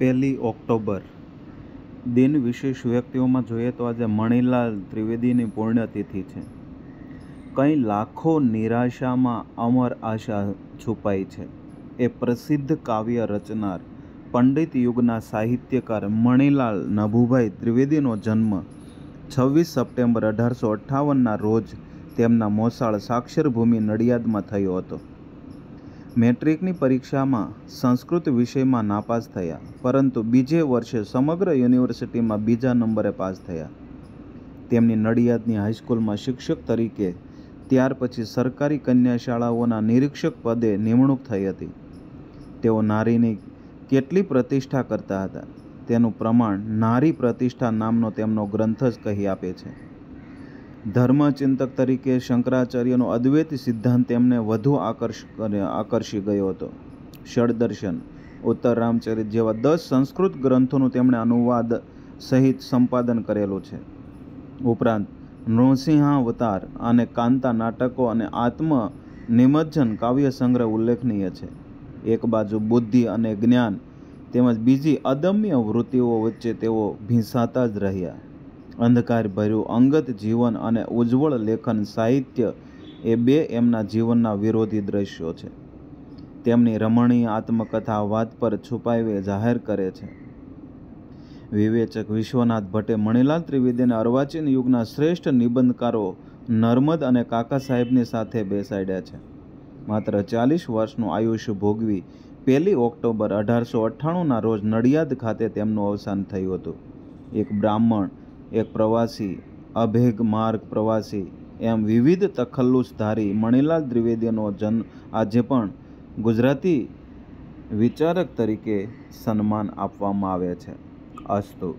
પહેલી ઓક્ટોબર. દિન વિશેષ વ્યક્તિઓમાં જોઈએ તો આજે મણિલાલ ત્રિવેદીની પુણ્યતિથિ છે. કંઈ લાખો નિરાશામાં અમર આશા છુપાઈ છે. એ પ્રસિદ્ધ કાવ્ય રચનાર, પંડિત યુગના સાહિત્યકાર મણિલાલ નભુભાઈ ત્રિવેદીનો જન્મ છવ્વીસ સપ્ટેમ્બર અઢારસો અઠ્ઠાવનના રોજ તેમના મોસાળ સાક્ષરભૂમિ નડિયાદમાં થયો હતો. મેટ્રિકની પરીક્ષામાં સંસ્કૃત વિષયમાં નાપાસ થયા, પરંતુ બીજે વર્ષે સમગ્ર યુનિવર્સિટીમાં બીજા નંબરે પાસ થયા. તેમની નડિયાદની હાઈસ્કૂલમાં શિક્ષક તરીકે, ત્યાર પછી સરકારી કન્યા શાળાઓના નિરીક્ષક પદે નિમણૂક થઈ હતી. તેઓ નારીની કેટલી પ્રતિષ્ઠા કરતા હતા, તેનું પ્રમાણ નારી પ્રતિષ્ઠા નામનો તેમનો ગ્રંથ જ કહી આપે છે. ધર્મચિંતક તરીકે શંકરાચાર્યનો અદ્વૈત સિદ્ધાંત તેમને વધુ આકર્ષ આકર્ષી ગયો હતો. ષડદર્શન, ઉત્તર રામચરિત જેવા દસ સંસ્કૃત ગ્રંથોનું તેમણે અનુવાદ સહિત સંપાદન કરેલું છે. ઉપરાંત, નૃસિંહાવતાર અને કાંતા નાટકો અને આત્મ નિમજ્જન કાવ્ય સંગ્રહ ઉલ્લેખનીય છે. એક બાજુ બુદ્ધિ અને જ્ઞાન તેમજ બીજી અદમ્ય વૃત્તિઓ વચ્ચે તેઓ ભીંસાતા જ રહ્યા. અંધકાર ભર્યું. અંગત જીવન અને ઉજ્જવળ લેખન સાહિત્ય એ બે એમના જીવનના વિરોધી દ્રશ્યો છે. તેમની રમણીય આત્મકથા વાત પર છુપાવે જાહેર કરે છે. વિવેચક વિશ્વનાથ ભટ્ટે મણિલાલ ત્રિવેદીને અર્વાચીન યુગના શ્રેષ્ઠ નિબંધકારો નર્મદ અને કાકા સાહેબની સાથે બેસાડ્યા છે. માત્ર ચાલીસ વર્ષનું આયુષ્ય ભોગવી પહેલી ઓક્ટોબર અઢારસો અઠ્ઠાણુંના રોજ નડિયાદ ખાતે તેમનું અવસાન થયું હતું. એક બ્રાહ્મણ એક પ્રવાસી અભેગ માર્ગ પ્રવાસી, એમ વિવિધ તખલ્લુસધારી મણિલાલ દ્વિવેદીનો જન્મ આજે પણ ગુજરાતી વિચારક તરીકે સન્માન આપવામાં આવે છે. અસ્તુ.